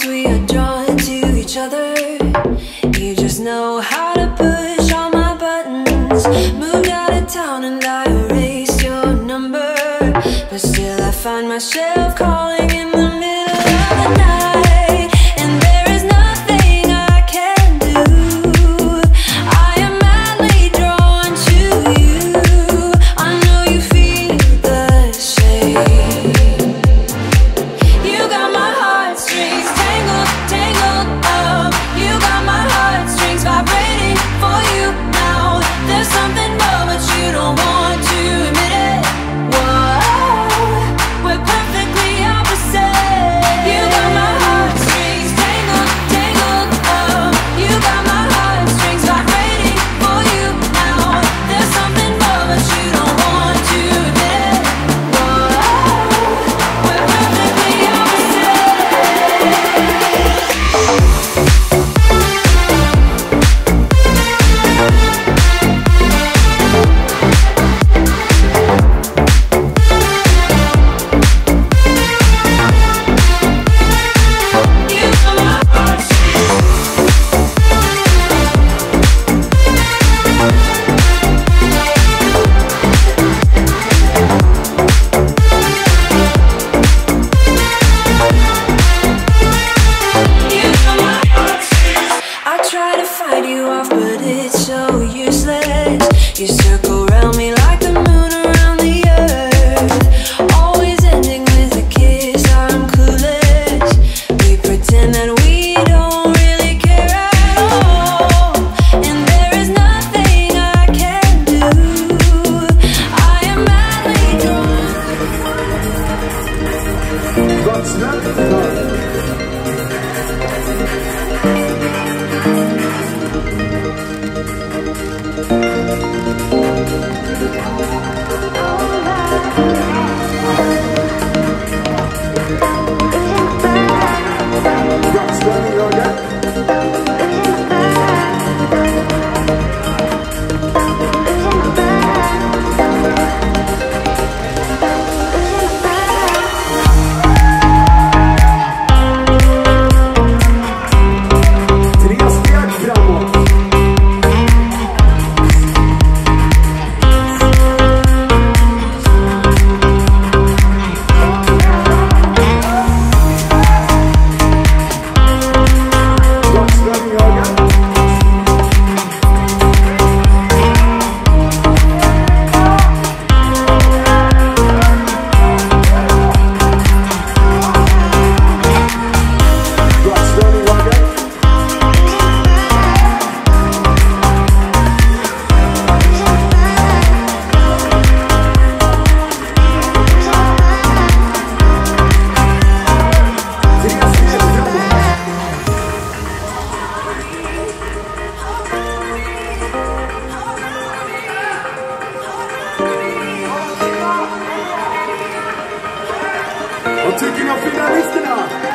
we are drawn to each other. You just know how to push all my buttons. Moved out of town and I erased your number. But still, I find myself. taking a finalist now.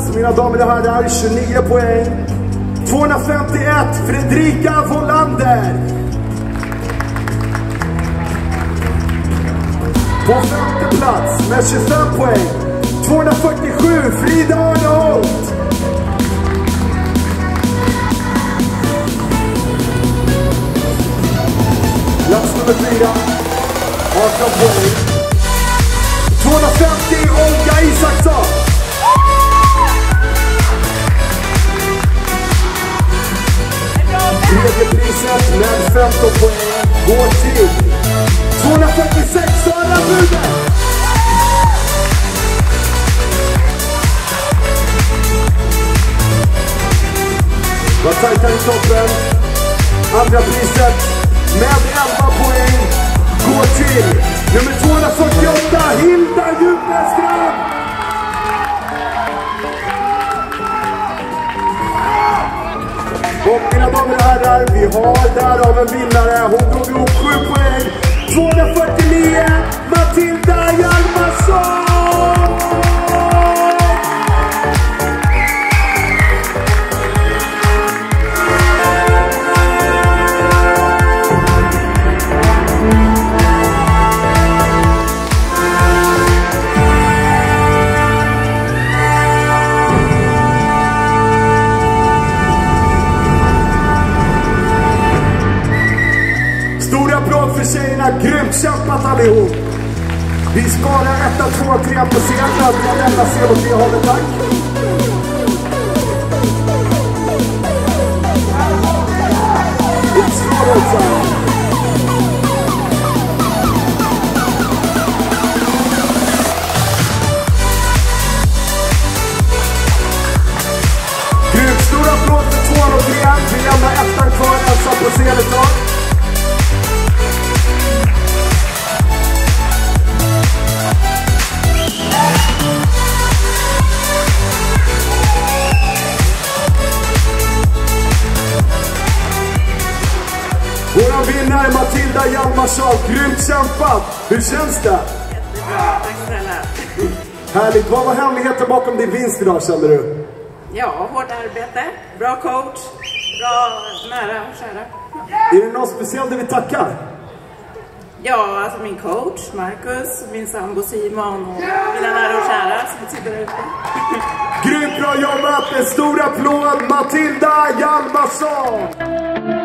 Plats, mina damer och herrar, 29 poäng. 251, Fredrika Volander. På femte plats med 25 poäng. 247, Frida Arneholt. Plats nummer fyra, 18 poäng. 250, Olga Isa Andra priset med 11 poäng går till nummer 248, Hilda Juneström. Och mina damer och herrar, vi har därav en vinnare. Hon drog ihop 7 poäng. 249, Matilda Hjalmarsson! För tjejerna. Grymt kämpat allihop. Vi skalar etta, två, tre på scenen. Jag lämnar scenen åt det hållet, tack. It's photo time. Grymt. Stor applåd för tvåan och trean. Vi lämnar ettan kvar, Ensam på scen ett tag. Våran vinnare Matilda Hjalmarsson, grymt kämpat! Hur känns det? Jättebra, tack snälla. Härligt. Vad var hemligheten bakom din vinst idag kände du? Ja, hårt arbete, bra coach, bra nära och kära. Är det någon speciell du vill tacka? Ja, alltså min coach Marcus, min sambo Simon och mina nära och kära som sitter där ute. Grymt bra jobbat! En stor applåd Matilda Hjalmarsson!